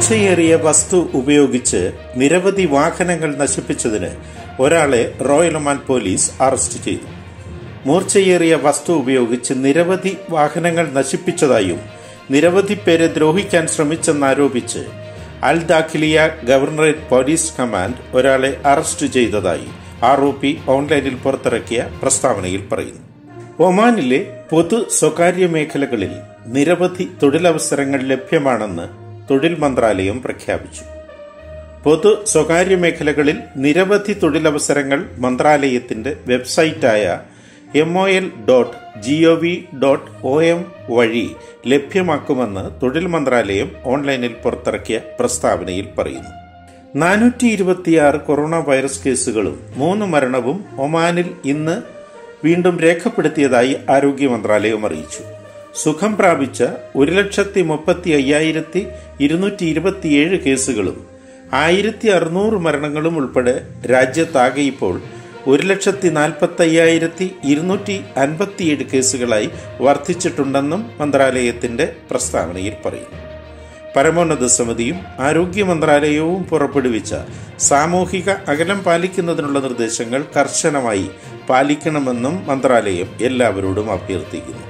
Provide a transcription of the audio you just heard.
മൂർച്ചയേറിയ വസ്തു ഉപയോഗിച്ച് നിരവധി വാഹനങ്ങൾ നശിപ്പിച്ചതിന് ഒരാളെ റോയൽ ഒമാൻ പോലീസ് അറസ്റ്റ് ചെയ്തു. മൂർച്ചയേറിയ വസ്തു ഉപയോഗിച്ച് നിരവധി വാഹനങ്ങൾ നശിപ്പിച്ചതായും നിരവധി പേരെ ദ്രോഹിക്കാൻ ശ്രമിച്ചെന്നാരോപിച്ച് Al Dakhiliyah governorate police command ഒരാളെ അറസ്റ്റ് ചെയ്തതായി ആർ ഒ പി ഓൺലൈനിൽ പുറത്തിറക്കിയ പ്രസ്താവനയിൽ പറയുന്നു. ഒമാനിലെ പൊതു സ്വകാര്യ മേഖലകളിൽ നിരവധി തൊഴിലവസരങ്ങൾ ലഭ്യമാണെന്ന് തൊഴിൽ മന്ത്രാലയം പ്രഖ്യാപിച്ചു. പൊതു സ്വകാര്യ മേഖലകളിൽ നിരവധി തൊഴിലവസരങ്ങൾ മന്ത്രാലയത്തിന്റെ വെബ്സൈറ്റായ M O L dot G O V dot O M വഴി ലഭ്യമാക്കുമെന്ന് തൊഴിൽ മന്ത്രാലയം ഓൺലൈനിൽ പുറത്തിറക്കിയ പ്രസ്താവനയിൽ പറയുന്നു. നാനൂറ്റി ഇരുപത്തിയാറ് കൊറോണ വൈറസ് കേസുകളും മൂന്ന് മരണവും ഒമാനിൽ ഇന്ന് വീണ്ടും രേഖപ്പെടുത്തിയതായി ആരോഗ്യ മന്ത്രാലയം അറിയിച്ചു. സുഖം പ്രാപിച്ച ഒരു ലക്ഷത്തി മുപ്പത്തി അയ്യായിരത്തി ഇരുന്നൂറ്റി ഇരുപത്തിയേഴ് കേസുകളും ആയിരത്തി അറുന്നൂറ് മരണങ്ങളും ഉൾപ്പെടെ രാജ്യത്താകെ ഇപ്പോൾ ഒരു ലക്ഷത്തി നാൽപ്പത്തി അയ്യായിരത്തി ഇരുന്നൂറ്റി അൻപത്തിയേഴ് കേസുകളായി വർദ്ധിച്ചിട്ടുണ്ടെന്നും മന്ത്രാലയത്തിന്റെ പ്രസ്താവനയിൽ പറയുന്നു. പരമോന്നത സമിതിയും ആരോഗ്യ മന്ത്രാലയവും പുറപ്പെടുവിച്ച സാമൂഹിക അകലം പാലിക്കുന്നതിനുള്ള നിർദ്ദേശങ്ങൾ കർശനമായി പാലിക്കണമെന്നും മന്ത്രാലയം എല്ലാവരോടും അഭ്യർത്ഥിക്കുന്നു.